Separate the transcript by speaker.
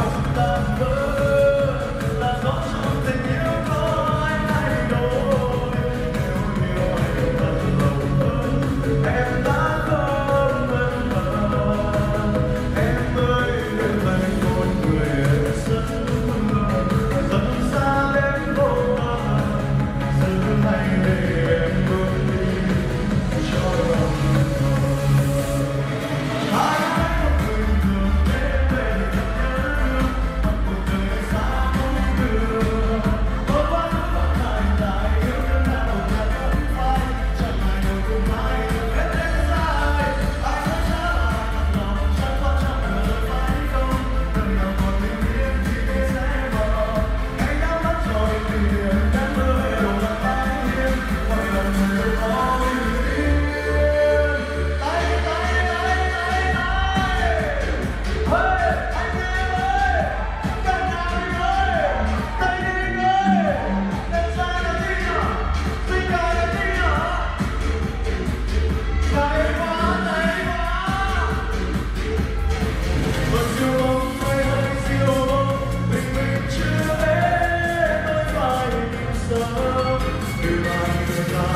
Speaker 1: From the